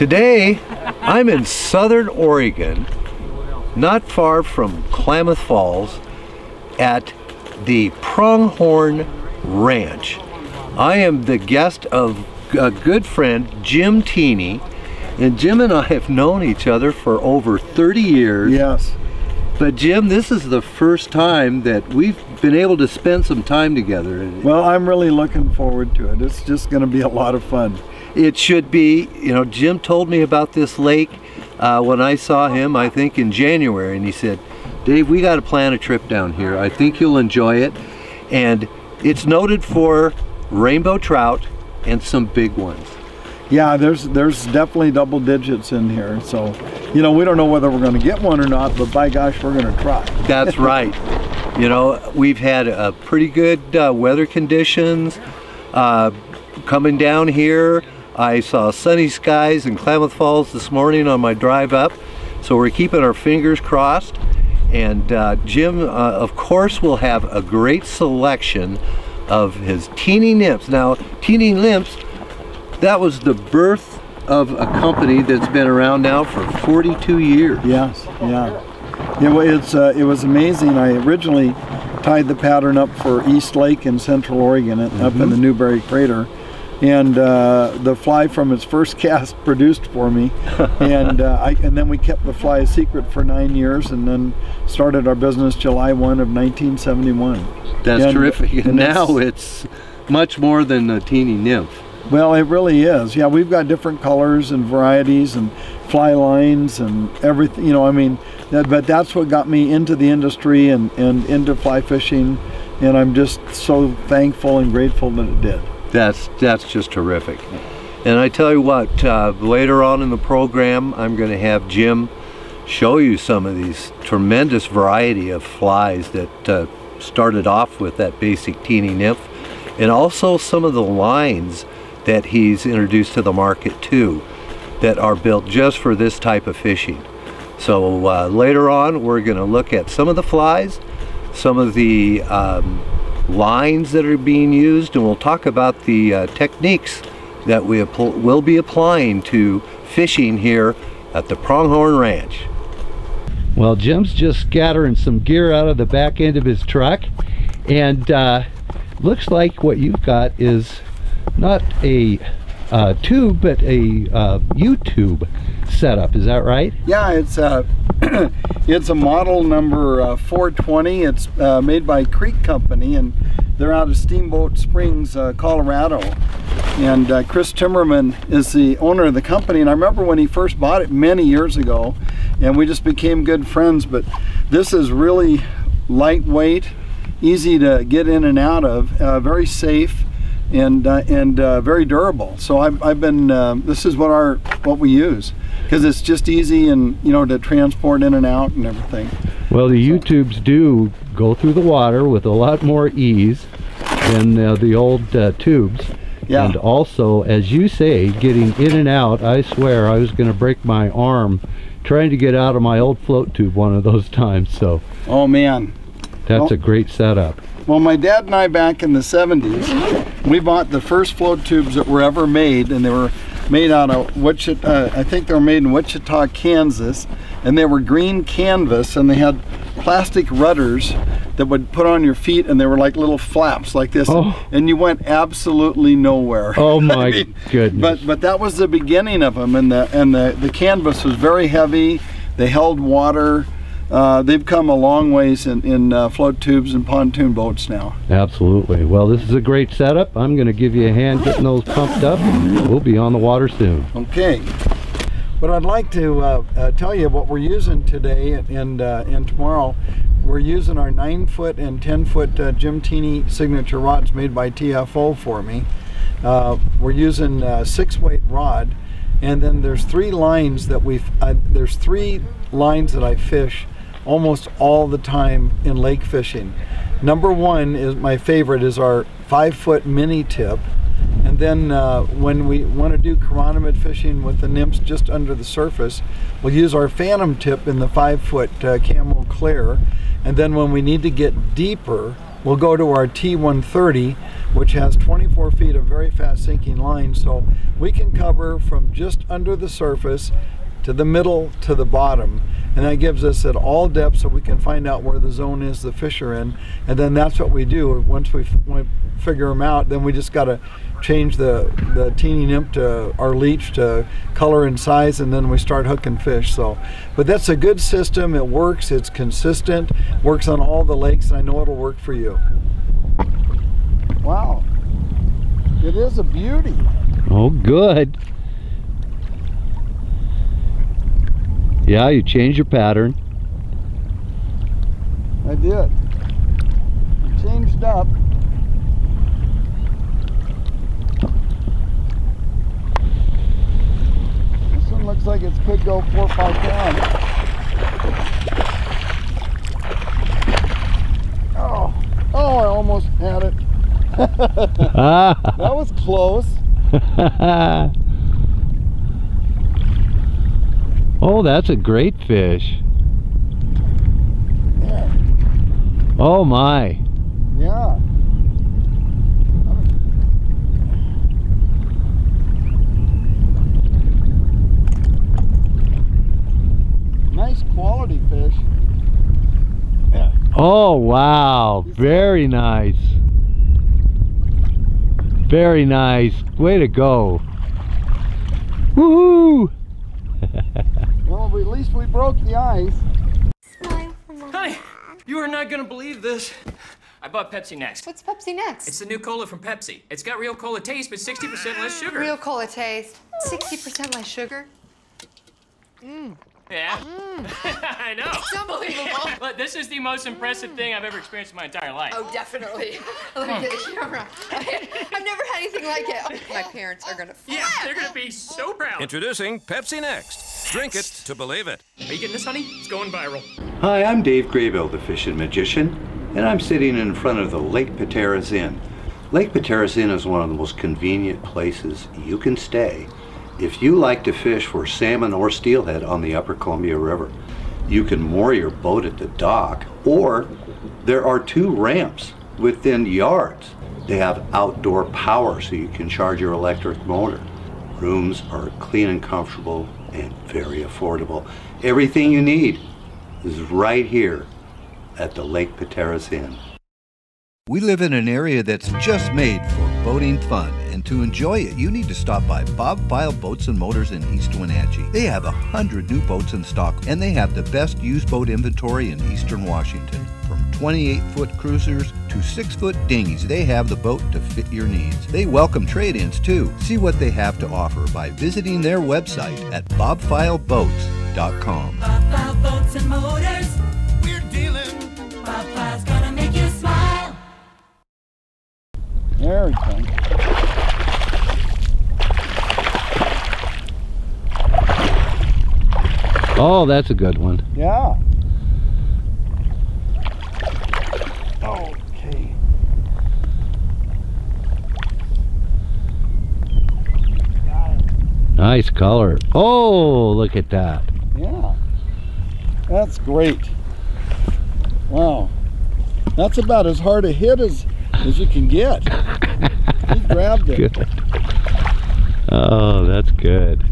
Today, I'm in southern Oregon, not far from Klamath Falls, at the Pronghorn Ranch. I am the guest of a good friend, Jim Teeny, and Jim and I have known each other for over 30 years. Yes. But Jim, this is the first time that we've been able to spend some time together. Well, I'm really looking forward to it. It's just going to be a lot of fun. It should be. You know, Jim told me about this lake uh, when I saw him, I think in January, and he said, Dave, we got to plan a trip down here. I think you'll enjoy it. And it's noted for rainbow trout and some big ones. Yeah, there's there's definitely double digits in here. So, you know, we don't know whether we're going to get one or not, but by gosh, we're going to try. That's right. You know, we've had uh, pretty good uh, weather conditions. Uh, coming down here, I saw sunny skies in Klamath Falls this morning on my drive up. So we're keeping our fingers crossed. And uh, Jim, uh, of course, will have a great selection of his teeny nymphs. Now, teeny nymphs that was the birth of a company that's been around now for 42 years. Yes, yeah. It, it's, uh, it was amazing. I originally tied the pattern up for East Lake in Central Oregon, mm -hmm. up in the mm-hmm. Newberry Crater. And uh, the fly from its first cast produced for me, and uh, I, and then we kept the fly a secret for nine years, and then started our business July 1 of 1971. That's and, terrific. And, and now it's, it's much more than a teeny nymph. Well, it really is. Yeah, we've got different colors and varieties and fly lines and everything. You know, I mean, that, but that's what got me into the industry and, and into fly fishing. And I'm just so thankful and grateful that it did. That's, that's just terrific. And I tell you what, uh, later on in the program, I'm going to have Jim show you some of these tremendous variety of flies that uh, started off with that basic teeny nymph and also some of the lines that he's introduced to the market too that are built just for this type of fishing. So uh, later on we're going to look at some of the flies, some of the um, lines that are being used, and we'll talk about the uh, techniques that we will be applying to fishing here at the Pronghorn Ranch. Well, Jim's just scattering some gear out of the back end of his truck, and uh, looks like what you've got is not a uh, tube, but a uh, U-tube setup. Is that right? Yeah, it's a it's a model number uh, 420. It's uh, made by Creek Company, and they're out of Steamboat Springs, uh, Colorado. And uh, Chris Timmerman is the owner of the company. And I remember when he first bought it many years ago, and we just became good friends. But this is really lightweight, easy to get in and out of, very safe and uh, and uh, very durable. So I've, I've been uh, this is what our what we use because it's just easy and you know to transport in and out and everything. Well, the so. U-tubes do go through the water with a lot more ease than uh, the old uh, tubes. Yeah. And also, as you say, getting in and out, I swear I was going to break my arm trying to get out of my old float tube one of those times. So. Oh man. That's well, a great setup. Well, my dad and I back in the 70s, we bought the first float tubes that were ever made, and they were made out of Wichita, uh, I think they were made in Wichita, Kansas, and they were green canvas, and they had plastic rudders that would put on your feet, and they were like little flaps like this, oh. and you went absolutely nowhere. Oh my I mean, goodness! But but that was the beginning of them, and the and the the canvas was very heavy. They held water uh, they've come a long ways in, in uh, float tubes and pontoon boats now. Absolutely. Well, this is a great setup. I'm going to give you a hand getting those pumped up. We'll be on the water soon. Okay. But I'd like to uh, uh tell you what we're using today and, uh, and tomorrow. We're using our 9 foot and 10 foot uh, Jim Teeny signature rods made by TFO for me. we're using a 6 weight rod and then there's three lines that we've there's three lines that I fish almost all the time in lake fishing. Number one is my favorite is our five foot mini tip. And then uh, when we want to do chironomid fishing with the nymphs just under the surface, we'll use our phantom tip in the five foot uh, camo clear. And then when we need to get deeper, we'll go to our T130, which has 24 feet of very fast sinking line. So we can cover from just under the surface to the middle to the bottom. And that gives us at all depths so we can find out where the zone is the fish are in. And then that's what we do. Once we, we figure them out, then we just got to change the, the teeny nymph to our leech to color and size and then we start hooking fish. So, but that's a good system. It works. It's consistent. Works on all the lakes and I know it'll work for you. Wow. It is a beauty. Oh, good. Yeah, you change your pattern. I did. Changed up. This one looks like it could go four or five pounds. Oh, oh, I almost had it. that was close. oh, that's a great fish. Yeah. Oh my. Yeah. Nice quality fish. Yeah. Oh wow. Very nice. Very nice. Way to go. Woohoo! Well, at least we broke the ice. Honey, you are not gonna believe this. I bought Pepsi Next. What's Pepsi Next? It's the new cola from Pepsi. It's got real cola taste, but 60% less sugar. real cola taste. 60% less sugar. Mmm. Yeah. Mm. I know. It's unbelievable. But this is the most impressive mm. thing I've ever experienced in my entire life. Oh, definitely. Let me get the camera. I've never had anything like it. My parents are gonna flip. Yeah, they're gonna be so proud. Introducing Pepsi Next. Drink it to believe it. Are you getting this, honey? It's going viral. Hi, I'm Dave Graybill, the fishing magician, and I'm sitting in front of the Lake Pateros Inn. Lake Pateros Inn is one of the most convenient places you can stay if you like to fish for salmon or steelhead on the upper Columbia River. You can moor your boat at the dock, or there are two ramps within yards. They have outdoor power so you can charge your electric motor. Rooms are clean and comfortable and very affordable. Everything you need is right here at the Lake Pateros Inn. We live in an area that's just made for boating fun, and to enjoy it, you need to stop by Bob Feil Boats and Motors in East Wenatchee. They have a hundred new boats in stock, and they have the best used boat inventory in eastern Washington. From 28 foot cruisers to 6 foot dinghies, they have the boat to fit your needs. They welcome trade ins too. See what they have to offer by visiting their website at bobfeilboats.com. Oh, that's a good one. Yeah. Okay. Nice color. Oh, look at that. Yeah. That's great. Wow. That's about as hard a hit as, as you can get. he grabbed it. Good. Oh, that's good.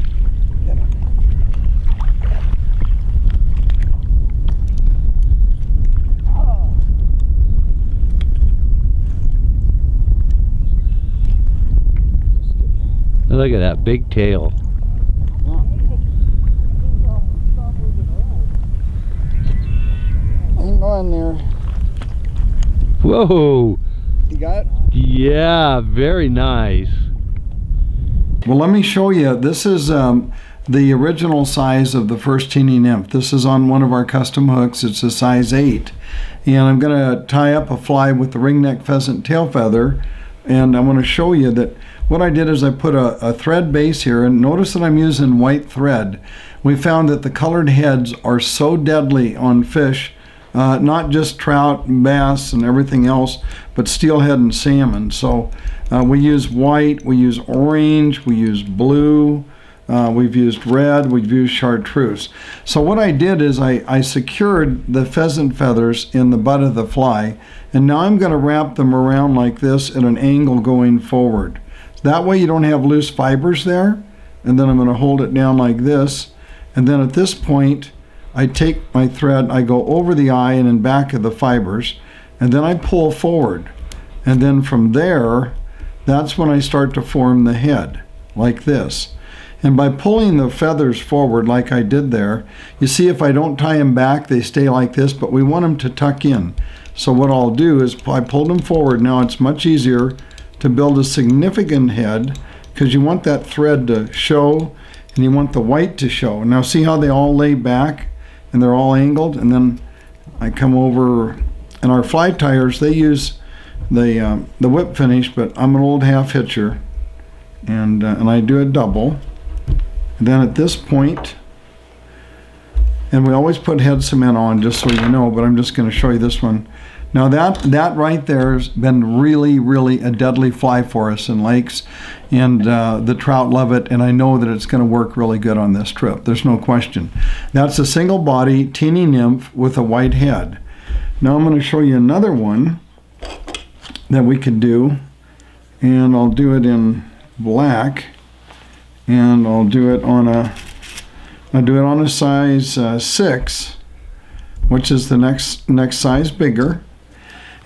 Look at that big tail. Hang on there. Whoa. You got it? Yeah, very nice. Well, let me show you. This is um, the original size of the first teeny nymph. This is on one of our custom hooks. It's a size 8. And I'm going to tie up a fly with the ringneck pheasant tail feather. And I want to show you that what I did is I put a, a thread base here. And notice that I'm using white thread. We found that the colored heads are so deadly on fish uh, not just trout and bass and everything else, but steelhead and salmon. So uh, we use white, we use orange, we use blue, Uh, we've used red, we've used chartreuse. So what I did is I, I secured the pheasant feathers in the butt of the fly, and now I'm going to wrap them around like this at an angle going forward. That way you don't have loose fibers there, and then I'm going to hold it down like this, and then at this point, I take my thread, I go over the eye and in back of the fibers, and then I pull forward. And then from there, that's when I start to form the head, like this. And by pulling the feathers forward like I did there, you see if I don't tie them back, they stay like this, but we want them to tuck in. So what I'll do is I pull them forward. Now it's much easier to build a significant head because you want that thread to show and you want the white to show. Now see how they all lay back and they're all angled? And then I come over and our fly tiers they use the um, the whip finish but I'm an old half hitcher and uh, and I do a double. And then at this point and we always put head cement on just so you know but I'm just going to show you this one now that that right there has been really really a deadly fly for us in lakes and uh, the trout love it and I know that it's going to work really good on this trip there's no question. That's a single body teeny nymph with a white head. Now I'm going to show you another one that we could do and I'll do it in black and I'll do it on a I'll do it on a size uh, 6 which is the next next size bigger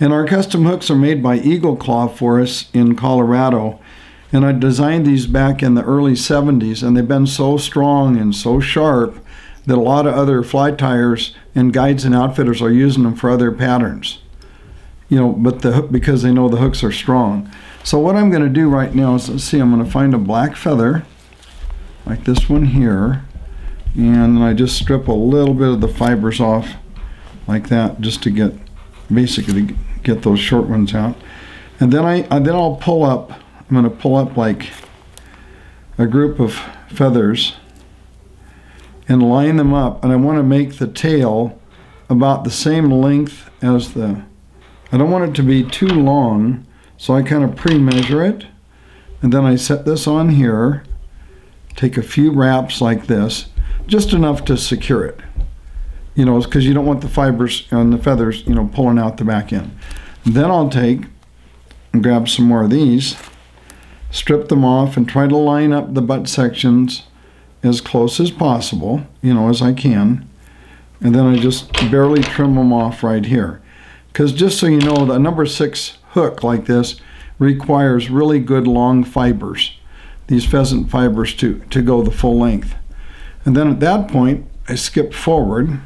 and our custom hooks are made by Eagle Claw for us in Colorado. And I designed these back in the early 70s and they've been so strong and so sharp that a lot of other fly tiers and guides and outfitters are using them for other patterns. You know but the because they know the hooks are strong. So what I'm going to do right now is let's see I'm going to find a black feather like this one here. And I just strip a little bit of the fibers off like that just to get basically get those short ones out. And then I, I then I'll pull up I'm going to pull up like a group of feathers and line them up. And I want to make the tail about the same length as the I don't want it to be too long so I kind of pre-measure it. And then I set this on here take a few wraps like this just enough to secure it you know because you don't want the fibers and the feathers you know pulling out the back end. Then I'll take and grab some more of these strip them off and try to line up the butt sections as close as possible you know as I can. And then I just barely trim them off right here. Because just so you know the number six hook like this requires really good long fibers these pheasant fibers to to go the full length. And then at that point I skip forward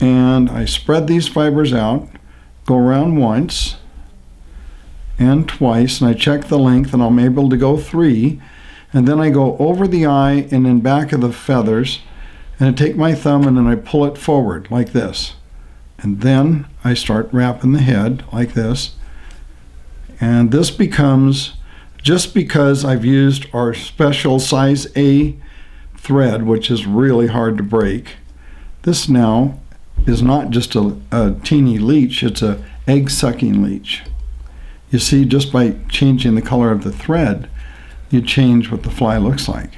and I spread these fibers out go around once and twice and I check the length and I'm able to go three. And then I go over the eye and in back of the feathers and I take my thumb and then I pull it forward like this. And then I start wrapping the head like this. And this becomes just because I've used our special size A thread which is really hard to break this now is not just a, a teeny leech it's a egg sucking leech you see just by changing the color of the thread you change what the fly looks like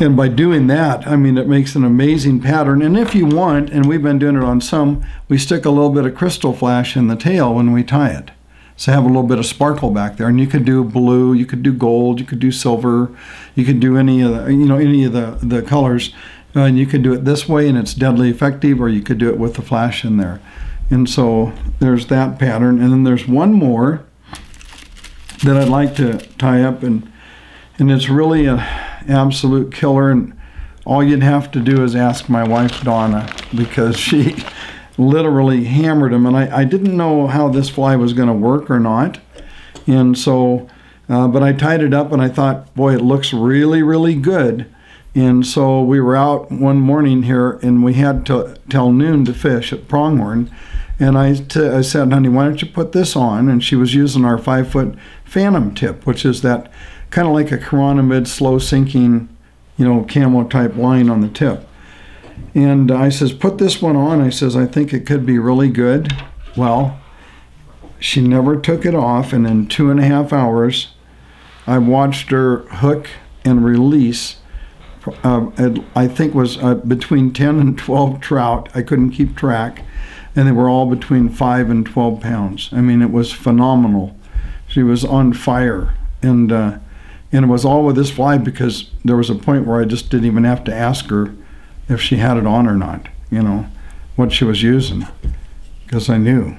and by doing that, I mean, it makes an amazing pattern. And if you want, and we've been doing it on some, we stick a little bit of crystal flash in the tail when we tie it. So have a little bit of sparkle back there. And you could do blue, you could do gold, you could do silver, you could do any of the, you know, any of the, the colors. Uh, and you could do it this way and it's deadly effective, or you could do it with the flash in there. And so there's that pattern. And then there's one more that I'd like to tie up and and it's really a absolute killer and all you'd have to do is ask my wife Donna because she literally hammered him and I, I didn't know how this fly was going to work or not and so uh, but I tied it up and I thought boy it looks really really good and so we were out one morning here and we had to till noon to fish at Pronghorn and I, t- I said honey why don't you put this on and she was using our five foot phantom tip which is that kind of like a chironomid slow sinking, you know, camo type line on the tip. And I says, put this one on. I says, I think it could be really good. Well, she never took it off, and in two and a half hours, I watched her hook and release. Uh, I think was uh, between 10 and 12 trout. I couldn't keep track, and they were all between five and 12 pounds. I mean, it was phenomenal. She was on fire, and uh, and it was all with this fly because there was a point where I just didn't even have to ask her if she had it on or not. You know, what she was using, because I knew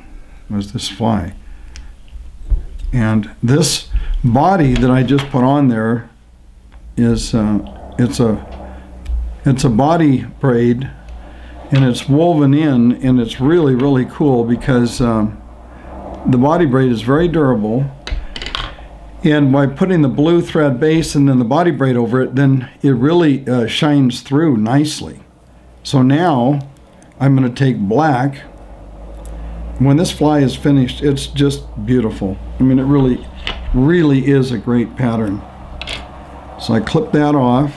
it was this fly. And this body that I just put on there is uh, it's a it's a body braid and it's woven in and it's really really cool because um, the body braid is very durable. And by putting the blue thread base and then the body braid over it then it really uh, shines through nicely. So now I'm going to take black. When this fly is finished it's just beautiful. I mean it really really is a great pattern. So I clip that off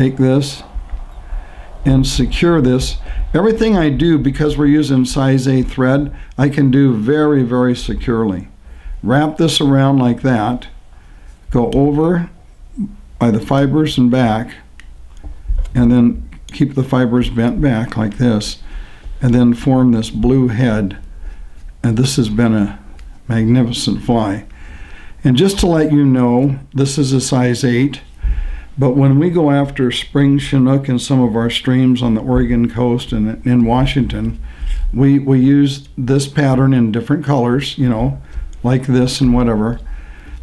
take this and secure this. Everything I do because we're using size A thread I can do very very securely. Wrap this around like that. Go over by the fibers and back and then keep the fibers bent back like this and then form this blue head. And this has been a magnificent fly. And just to let you know this is a size 8 but when we go after spring chinook in some of our streams on the Oregon coast and in Washington, we, we use this pattern in different colors, you know, like this and whatever.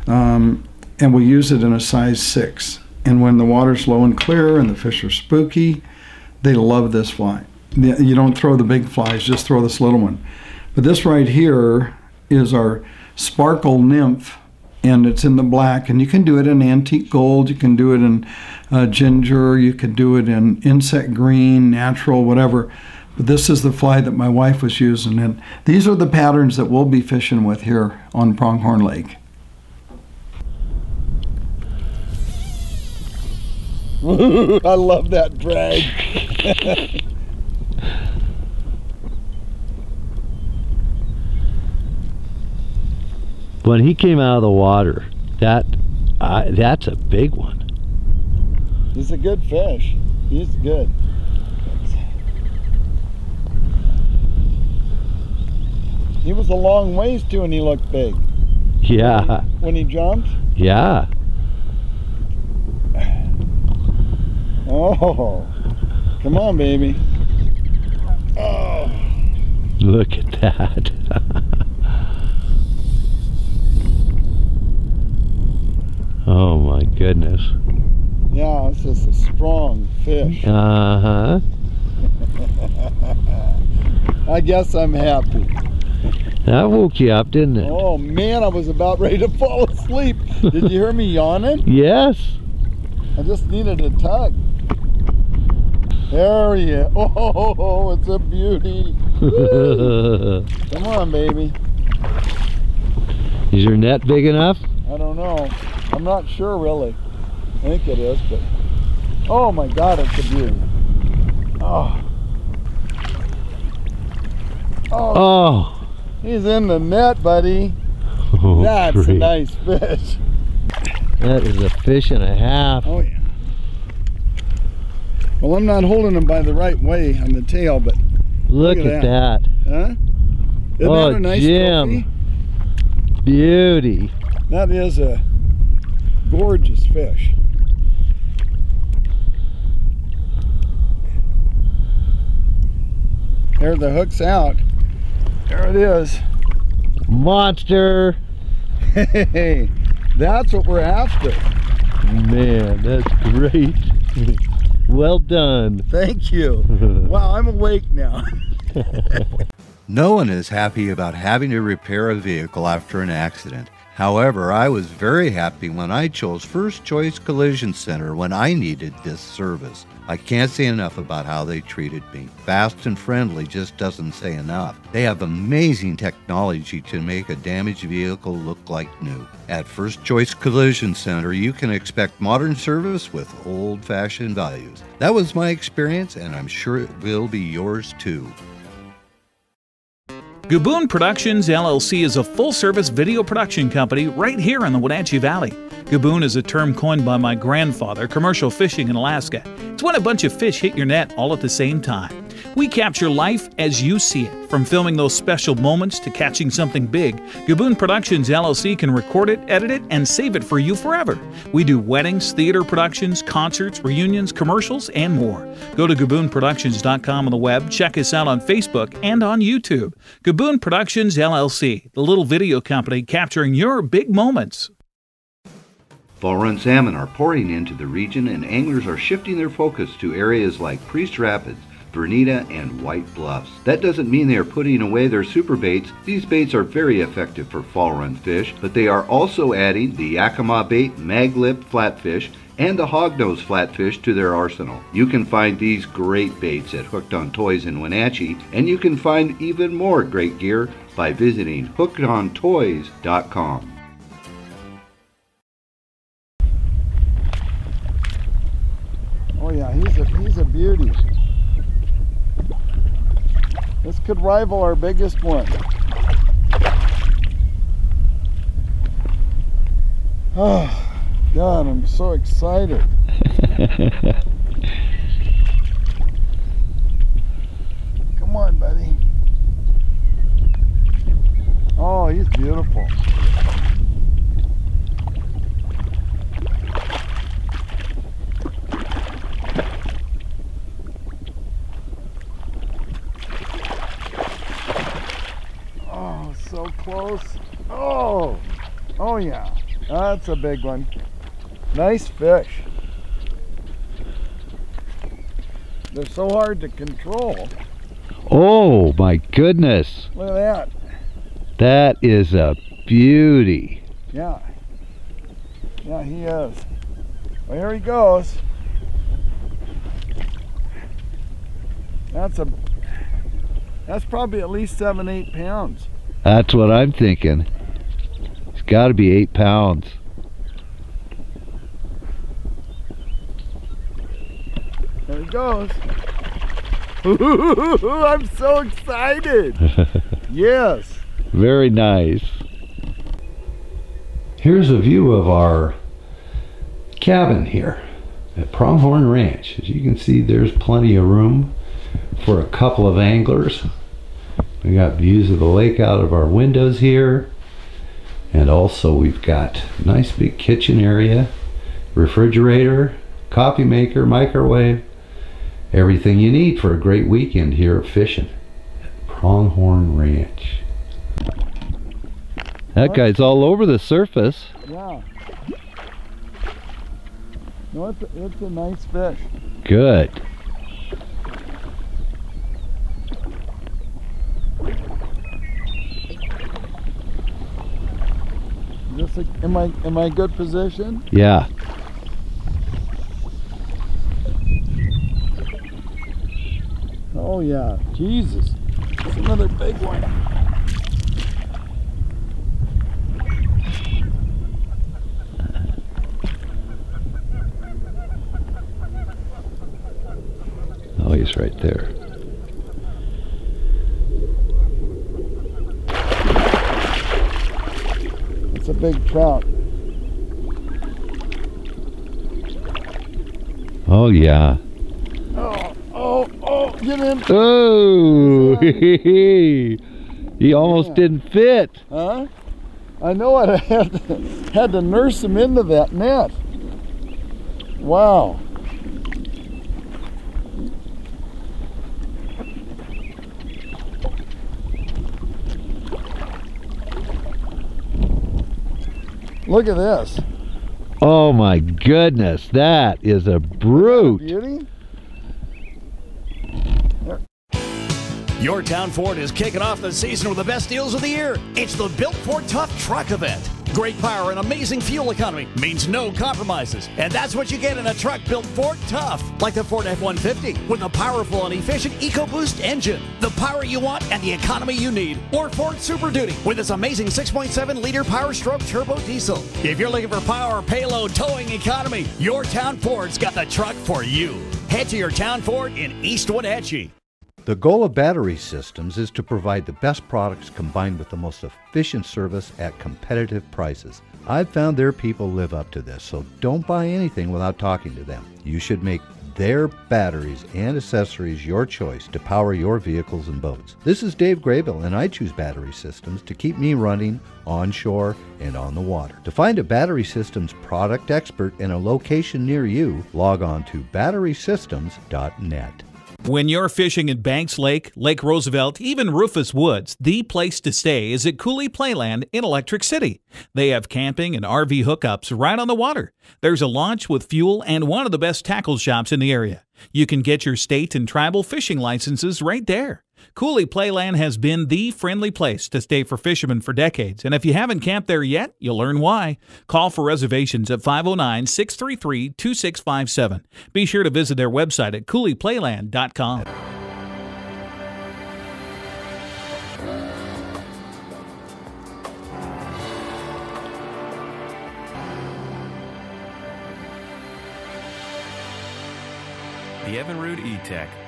Um, and we use it in a size six. And when the water's low and clear and the fish are spooky, they love this fly. You don't throw the big flies, just throw this little one. But this right here is our sparkle nymph and it's in the black and you can do it in antique gold you can do it in uh, ginger you can do it in insect green natural whatever. But this is the fly that my wife was using and these are the patterns that we'll be fishing with here on pronghorn lake. I love that drag When he came out of the water, that I that's a big one. he's a good fish he's good he was a long ways too and he looked big Yeah, when he jumped yeah. Oh, come on, baby. Oh, Look at that. oh my goodness. yeah, it's just a strong fish. Uh huh. I guess I'm happy. That woke you up, didn't it? Oh man, I was about ready to fall asleep. Did you hear me yawning? Yes. I just needed a tug. There he is. Oh, it's a beauty. Come on, baby. Is your net big enough? I don't know. I'm not sure really. I think it is, but oh my god, it's a beauty. Oh. Oh, Oh. he's in the net, buddy. oh That's a nice fish. That is a fish and a half. Oh yeah. Well, I'm not holding him by the right way on the tail, but Look, at at that. that. huh? Isn't Oh, that a nice Jim. trophy? Beauty. That is a gorgeous fish. There the hook's out. There it is. Monster. Hey, that's what we're after. Man, that's great. well done. Thank you. Wow, I'm awake now. No one is happy about having to repair a vehicle after an accident. However, I was very happy when I chose First Choice Collision Center when I needed this service. I can't say enough about how they treated me. Fast and friendly just doesn't say enough. They have amazing technology to make a damaged vehicle look like new. At First Choice Collision Center, you can expect modern service with old fashioned values. That was my experience, and I'm sure it will be yours too. Gaboon Productions LLC is a full service video production company right here in the Wenatchee Valley. Gaboon is a term coined by my grandfather, commercial fishing in Alaska. It's when a bunch of fish hit your net all at the same time. We capture life as you see it, from filming those special moments to catching something big. Gaboon Productions LLC can record it, edit it, and save it for you forever. We do weddings, theater productions, concerts, reunions, commercials, and more. Go to gaboonproductions.com on the web, check us out on Facebook and on YouTube. Gaboon Productions LLC, the little video company capturing your big moments. Fall run salmon are pouring into the region, and anglers are shifting their focus to areas like Priest Rapids, Vernita, and White Bluffs. That doesn't mean they are putting away their super baits. These baits are very effective for fall run fish, but they are also adding the Yakima bait, maglip flatfish, and the hognose flatfish to their arsenal. You can find these great baits at Hooked on Toys in Wenatchee, and you can find even more great gear by visiting hookedontoys.com. Oh yeah, he's a he's a beauty. This could rival our biggest one. Oh God, I'm so excited. Come on, buddy. Oh, he's beautiful. Oh, so close. Oh, oh yeah. That's a big one. Nice fish. They're so hard to control. Oh my goodness, Look at that. that is a beauty. Yeah. Yeah, he is. Well, here he goes. That's a. That's probably at least seven, eight pounds. That's what I'm thinking. It's got to be eight pounds. He goes. I'm so excited. yes. Very nice. Here's a view of our cabin here at Pronghorn Ranch. As you can see, there's plenty of room for a couple of anglers. We got views of the lake out of our windows here. And also we've got nice big kitchen area, refrigerator, coffee maker, microwave, everything you need for a great weekend here at fishing at Pronghorn Ranch. That guy's all over the surface. Yeah. No, it's a, it's a nice fish. Good. Is this a, am I am I in good position? Yeah. Oh yeah. Jesus. It's another big one. Oh, he's right there. It's a big trout. Oh, yeah. Get in. Oh, he almost Yeah. didn't fit. Huh? I know. I had to, had to nurse him into that net. Wow. Look at this. Oh, my goodness. That is a brute. Beauty. Your Town Ford is kicking off the season with the best deals of the year. It's the Built Ford Tough Truck event. Great power and amazing fuel economy means no compromises. And that's what you get in a truck built Ford Tough, like the Ford F 150, with a powerful and efficient EcoBoost engine. The power you want and the economy you need. Or Ford Super Duty, with its amazing 6.7 liter Power Stroke Turbo Diesel. If you're looking for power, payload, towing economy, your Town Ford's got the truck for you. Head to your Town Ford in East Wenatchee. The goal of Battery Systems is to provide the best products combined with the most efficient service at competitive prices. I've found their people live up to this, so don't buy anything without talking to them. You should make their batteries and accessories your choice to power your vehicles and boats. This is Dave Graybill, and I choose Battery Systems to keep me running onshore and on the water. To find a Battery Systems product expert in a location near you, log on to batterysystems.net. When you're fishing at Banks Lake, Lake Roosevelt, even Rufus Woods, the place to stay is at Coulee Playland in Electric City. They have camping and RV hookups right on the water. There's a launch with fuel and one of the best tackle shops in the area. You can get your state and tribal fishing licenses right there. Coulee Playland has been the friendly place to stay for fishermen for decades, and if you haven't camped there yet, you'll learn why. Call for reservations at 509 633 2657. Be sure to visit their website at couleeplayland.com. The Evinrude E-TEC.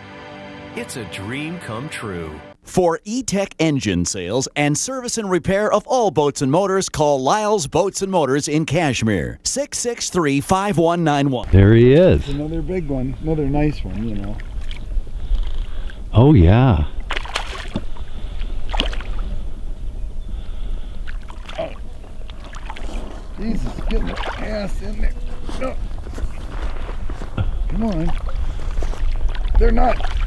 It's a dream come true. For E-TEC engine sales and service and repair of all boats and motors, call Lyle's Boats and Motors in Cashmere. 663-5191. There he is. Another big one, another nice one, you know. Oh, yeah. Oh. Jesus, get my ass in there. No. Come on. They're not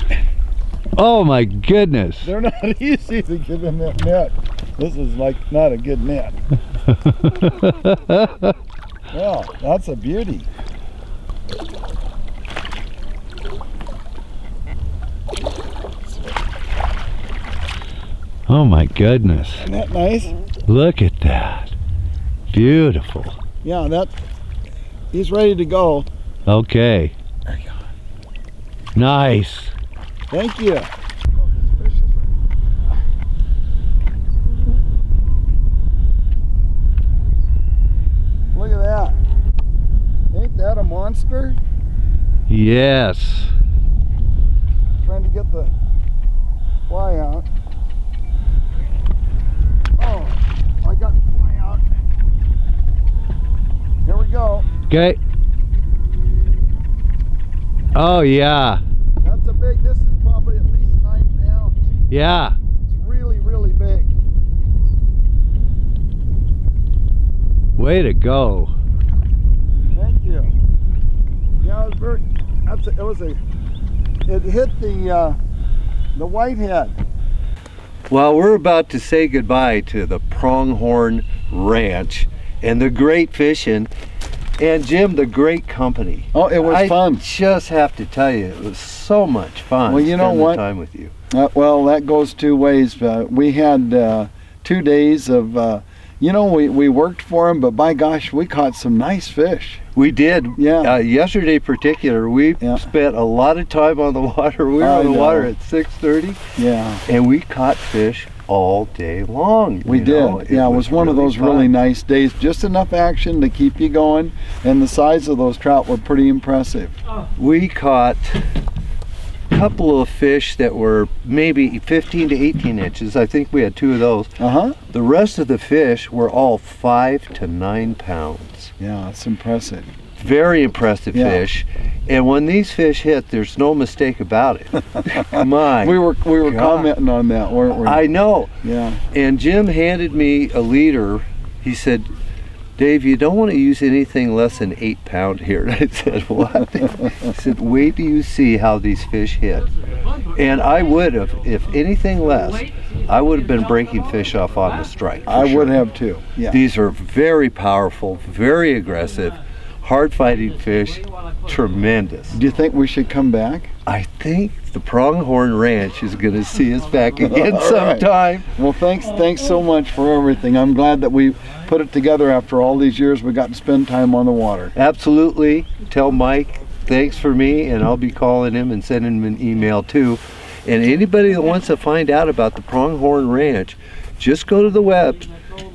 Oh, my goodness. they're not easy to get in that net. This is like not a good net. Well, that's a beauty. Oh, my goodness. Isn't that nice? Look at that. Beautiful. Yeah, that he's ready to go. Okay. Nice. Thank you. Look at that. Ain't that a monster? Yes. Trying to get the fly out. Oh, I got the fly out. Here we go. Okay. Oh, yeah. That's a big, this is probably at least nine pounds. Yeah. It's really, really big. Way to go. Thank you. Yeah, it was very, that's a, it was a, it hit the, uh, the whitehead. Well, we're about to say goodbye to the Pronghorn Ranch and the great fishing and Jim, the great company. Oh, it was I fun. just have to tell you, it was so much fun. Well, you know what? Time with you. Uh, well, that goes two ways. Uh, we had uh, two days of, uh, you know, we, we worked for them, but by gosh, we caught some nice fish. We did. Yeah. Uh, yesterday, particular, we Yeah. spent a lot of time on the water. We were I on the know. water at 6:30, Yeah, and we caught fish all day long. we did. know. yeah, it was, one of really those really nice days. Just enough action to keep you going, and the size of those trout were pretty impressive. We caught couple of fish that were maybe 15 to 18 inches. I think we had two of those. Uh huh. The rest of the fish were all five to nine pounds. Yeah, that's impressive. Very impressive Yeah. fish. And when these fish hit, there's no mistake about it. My, We were we were God. commenting on that, weren't we? I know. yeah. And Jim handed me a leader. He said, Dave, you don't want to use anything less than eight pound here. And I said, what? he said, wait till you see how these fish hit. And I would have, if anything less, I would have been breaking fish off on the strike. I would have too. Yeah. These are very powerful, very aggressive, hard fighting fish. Tremendous. Do you think we should come back? I think the Pronghorn Ranch is going to see us back again All right. sometime. Well, thanks, thanks so much for everything. I'm glad that we put it together after all these years. We got to spend time on the water. Absolutely. Tell Mike thanks for me, and I'll be calling him and sending him an email too. And anybody that wants to find out about the Pronghorn Ranch, just go to the web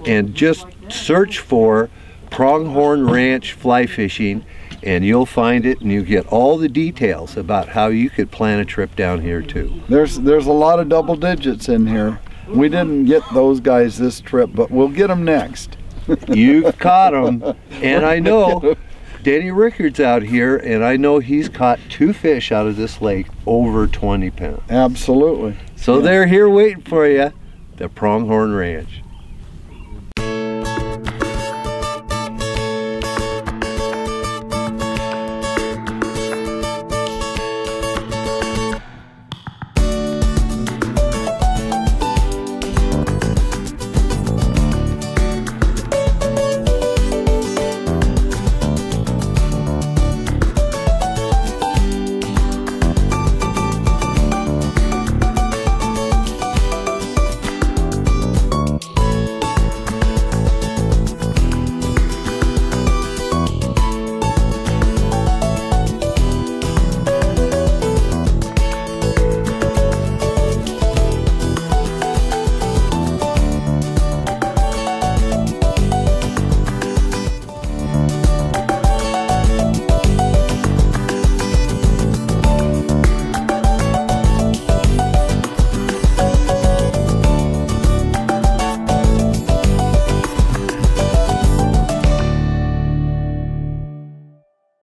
and just search for Pronghorn Ranch fly fishing, and you'll find it and you get all the details about how you could plan a trip down here too. There's there's a lot of double digits in here. We didn't get those guys this trip, but we'll get them next. You've caught them, and I know Danny Rickard's out here, and I know he's caught two fish out of this lake over 20 pounds. Absolutely. So Yeah. they're here waiting for you, the Pronghorn Ranch.